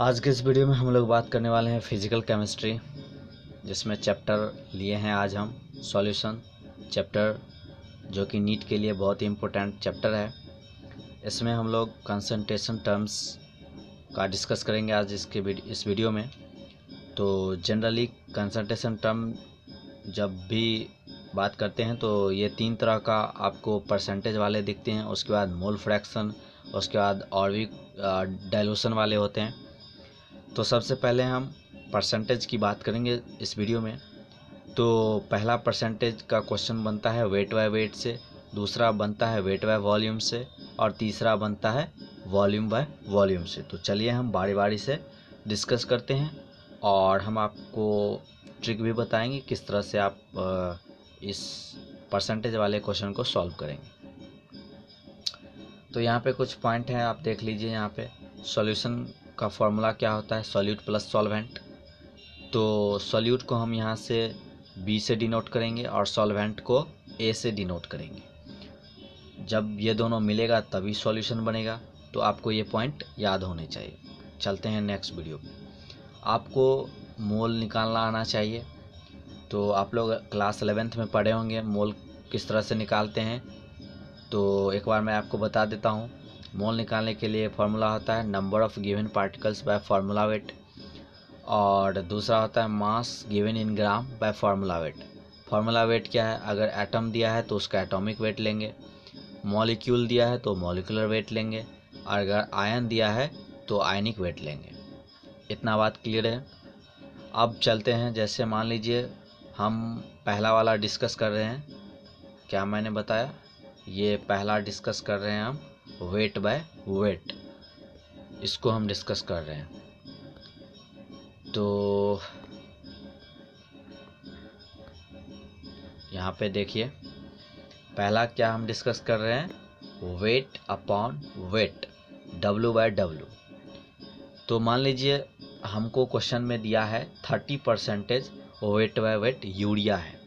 आज के इस वीडियो में हम लोग बात करने वाले हैं फ़िज़िकल केमिस्ट्री जिसमें चैप्टर लिए हैं आज हम सॉल्यूशन चैप्टर जो कि नीट के लिए बहुत ही इम्पोर्टेंट चैप्टर है। इसमें हम लोग कंसंट्रेशन टर्म्स का डिस्कस करेंगे आज इसके इस वीडियो में। तो जनरली कंसंट्रेशन टर्म जब भी बात करते हैं तो ये तीन तरह का आपको परसेंटेज वाले दिखते हैं, उसके बाद मोल फ्रैक्शन उसके बाद और भी डाइल्यूशन वाले होते हैं। तो सबसे पहले हम परसेंटेज की बात करेंगे इस वीडियो में। तो पहला परसेंटेज का क्वेश्चन बनता है वेट बाय वेट से, दूसरा बनता है वेट बाय वॉल्यूम से, और तीसरा बनता है वॉल्यूम बाय वॉल्यूम से। तो चलिए हम बारी बारी से डिस्कस करते हैं, और हम आपको ट्रिक भी बताएँगे किस तरह से आप इस परसेंटेज वाले क्वेश्चन को सॉल्व करेंगे। तो यहाँ पे कुछ पॉइंट हैं, आप देख लीजिए यहाँ पे। सॉल्यूशन का फॉर्मूला क्या होता है? सॉल्यूट प्लस सॉल्वेंट तो सॉल्यूट को हम यहाँ से बी से डिनोट करेंगे और सॉल्वेंट को ए से डिनोट करेंगे। जब ये दोनों मिलेगा, तभी सॉल्यूशन बनेगा। तो आपको ये पॉइंट याद होने चाहिए। चलते हैं नेक्स्ट वीडियो आपको मोल निकालना आना चाहिए। तो आप लोग क्लास एलेवेंथ में पढ़े होंगे। मोल किस तरह से निकालते हैं? तो एक बार मैं आपको बता देता हूँ। मोल निकालने के लिए फार्मूला होता है number of given particles by formula weight और दूसरा होता है mass given in gram by formula weight formula weight क्या है? अगर एटम दिया है तो उसका एटॉमिक वेट लेंगे। मॉलिक्यूल दिया है तो मॉलिकुलर वेट लेंगे। और अगर आयन दिया है तो आयनिक वेट लेंगे। इतना बात क्लियर है? अब चलते हैं। जैसे मान लीजिए हम पहला वाला डिस्कस कर रहे हैं। क्या मैंने बताया? ये पहला डिस्कस कर रहे हैं हम। Weight by weight. इसको हम डिस्कस कर रहे हैं। तो यहाँ पे देखिए, पहला क्या हम डिस्कस कर रहे हैं? Weight upon weight W by W तो मान लीजिए, हमको क्वेश्चन में दिया है thirty percentage weight by weight urea है।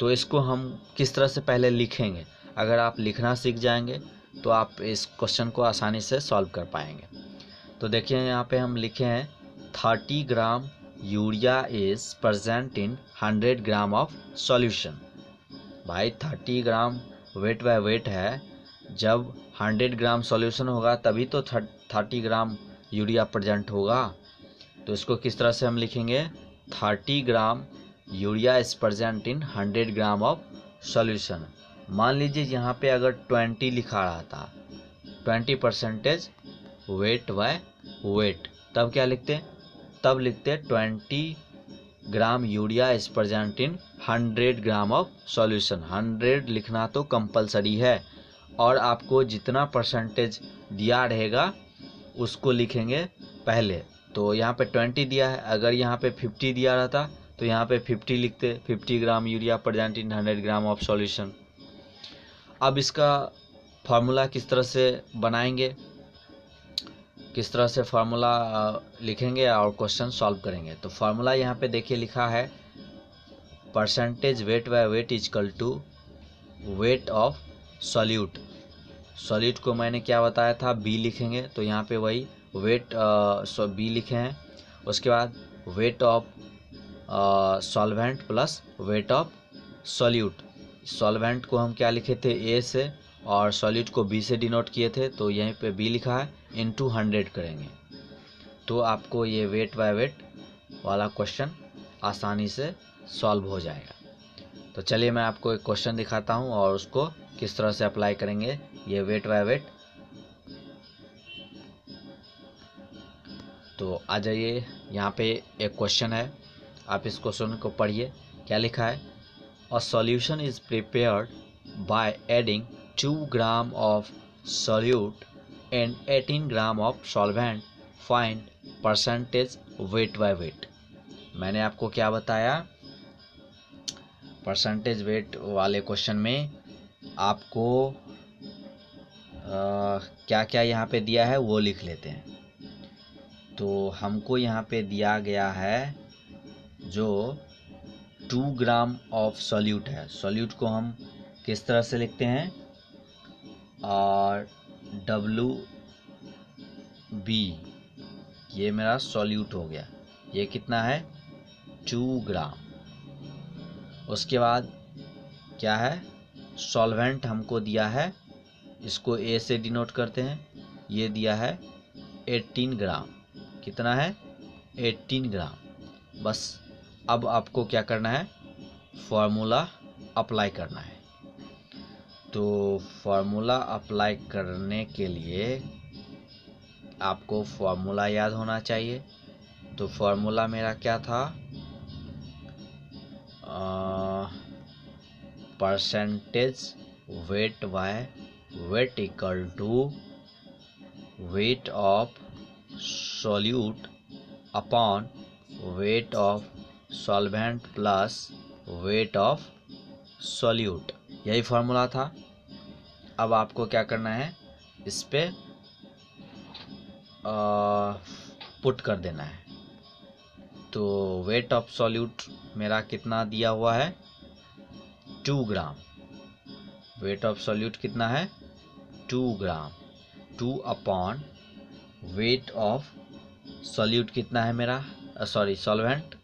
तो इसको हम किस तरह से पहले लिखेंगे? अगर आप लिखना सीख जाएँगे तो आप इस क्वेश्चन को आसानी से सॉल्व कर पाएँगे। तो देखिए, यहाँ पे हम लिखे हैं thirty gram urea is present in hundred gram of solution भाई thirty gram weight by weight है। जब हंड्रेड ग्राम सॉल्यूशन होगा, तभी तो थर्टी ग्राम यूरिया प्रजेंट होगा। तो इसको किस तरह से हम लिखेंगे? Thirty gram urea is present in hundred gram of solution मान लीजिए यहाँ पे अगर ट्वेंटी लिखा रहा था, twenty percentage weight by weight तब क्या लिखते तब लिखते twenty gram urea is present in hundred gram of solution hundred लिखना तो कंपलसरी है। और आपको जितना परसेंटेज दिया रहेगा, उसको लिखेंगे पहले। तो यहाँ पे ट्वेंटी दिया है। अगर यहाँ पे फिफ्टी दिया रहता तो यहाँ पे फिफ्टी लिखते। Fifty gram urea present in hundred gram of solution अब इसका फार्मूला किस तरह से बनाएँगे? किस तरह से फार्मूला लिखेंगे और क्वेश्चन सॉल्व करेंगे? तो फार्मूला यहाँ पे देखिए लिखा है percentage weight by weight equal to weight of solute solute को मैंने क्या बताया था? बी लिखेंगे तो यहाँ पे वही वेट बी लिखे हैं। उसके बाद weight of solvent plus weight of solute solvent को हम क्या लिखे थे? ए से और सॉलिड को बी से डिनोट किए थे तो यहीं पे बी लिखा है इन टू हंड्रेड करेंगे। तो आपको ये वेट बाय वेट वाला क्वेश्चन आसानी से सॉल्व हो जाएगा। तो चलिए मैं आपको एक क्वेश्चन दिखाता हूँ और उसको किस तरह से अप्लाई करेंगे। ये वेट बाय वेट तो आ जाइए, यहाँ पे एक क्वेश्चन है। आप इस क्वेश्चन को पढ़िए, क्या लिखा है? A solution is prepared by adding 2 gram of solute and 18 gram of solvent. Find percentage weight by weight. मैंने आपको क्या बताया परसेंटेज वेट वाले क्वेश्चन में आपको आ, क्या क्या यहाँ पे दिया है वो लिख लेते हैं तो हमको यहाँ पे दिया गया है जो टू ग्राम ऑफ़ सॉल्यूट है। सॉल्यूट को हम किस तरह से लिखते हैं? और डब्लू बी ये मेरा सॉल्यूट हो गया। ये कितना है? Two gram. उसके बाद क्या है? सॉल्वेंट हमको दिया है। इसको ए से डिनोट करते हैं। ये दिया है 18 ग्राम। कितना है? 18 ग्राम। बस। अब आपको क्या करना है? फार्मूला अप्लाई करना है। तो फार्मूला अप्लाई करने के लिए आपको फार्मूला याद होना चाहिए। तो फार्मूला मेरा क्या था? Percentage weight by weight equal to weight of solute upon weight of solvent plus weight of solute यही फार्मूला था। अब आपको क्या करना है? इस पर पुट कर देना है। तो वेट ऑफ़ सॉल्यूट मेरा कितना दिया हुआ है? Two gram. Weight of solute कितना है? Two gram. Two upon weight of solute कितना है मेरा? सॉरी सॉल्वेंट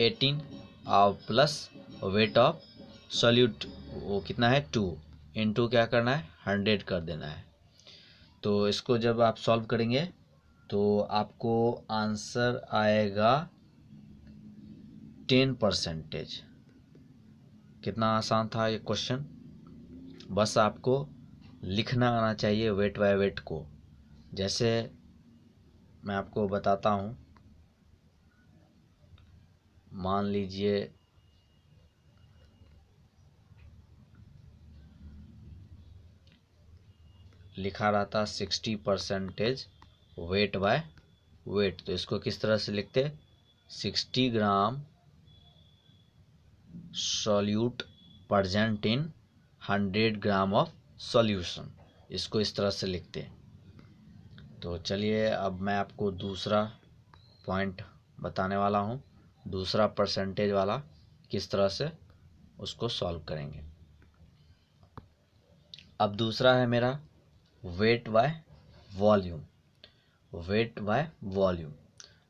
एटीन, और प्लस वेट ऑफ़ सॉल्यूट वो कितना है? टू। इनटू क्या करना है? हंड्रेड कर देना है। तो इसको जब आप सॉल्व करेंगे तो आपको आंसर आएगा टेन परसेंटेज। कितना आसान था ये क्वेश्चन? बस आपको लिखना आना चाहिए वेट बाय वेट को। जैसे मैं आपको बताता हूँ मान लीजिए लिखा रहता sixty percentage weight by weight. तो इसको किस तरह से लिखते sixty gram solute present in hundred gram of solution. इसको इस तरह से लिखते तो चलिए, अब मैं आपको दूसरा पॉइंट बताने वाला हूँ। दूसरा परसेंटेज वाला किस तरह से, उसको सॉल्व करेंगे। अब दूसरा है मेरा weight by volume weight by volume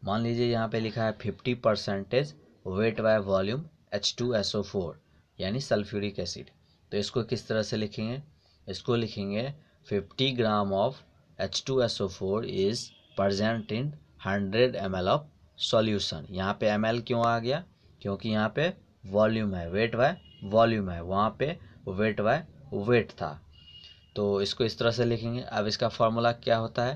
मान लीजिए यहाँ पे लिखा है fifty percentage weight by volume H two S O four यानी सल्फ्यूरिक एसिड तो इसको किस तरह से लिखेंगे? इसको लिखेंगे fifty gram of H two S O four is present in hundred M L of solution. यहाँ पे एम क्यों आ गया? क्योंकि यहाँ पे वॉल्यूम है, वेट बाय वॉल्यूम है। वहाँ पे वेट बाय वेट था। तो इसको इस तरह से लिखेंगे। अब इसका फॉर्मूला क्या होता है?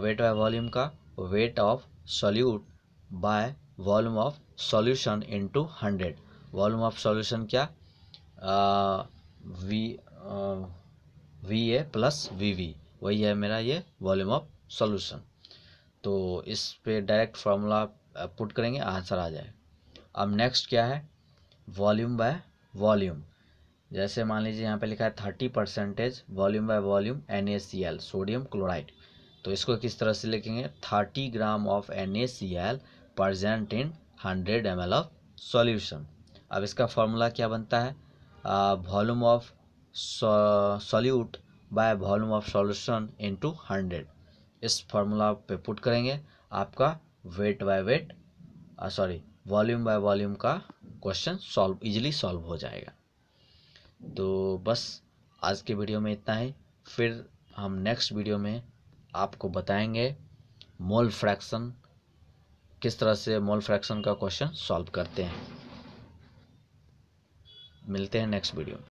वेट बाय वॉल्यूम का weight of solute by volume of solution into hundred. Volume of solution क्या? V V A plus V V वही है मेरा ये वॉल्यूम ऑफ़ सॉल्यूशन। तो इस पे डायरेक्ट फार्मूला पुट करेंगे आंसर आ जाए। अब नेक्स्ट क्या है? वॉल्यूम बाय वॉल्यूम जैसे मान लीजिए यहाँ पे लिखा है thirty percentage volume by volume N sodium chloride तो इसको किस तरह से लिखेंगे? Thirty gram of N A C L present in hundred M L of solution अब इसका फॉर्मूला क्या बनता है? Volume of solute by volume of solution into hundred इस फार्मूला पे पुट करेंगे। आपका weight by weight sorry volume by volume का क्वेश्चन सॉल्व इजीली सॉल्व हो जाएगा। तो बस आज के वीडियो में इतना ही। फिर हम नेक्स्ट वीडियो में आपको बताएँगे मोल फ्रैक्शन किस तरह से मोल फ्रैक्शन का क्वेश्चन सॉल्व करते हैं। मिलते हैं नेक्स्ट वीडियो में।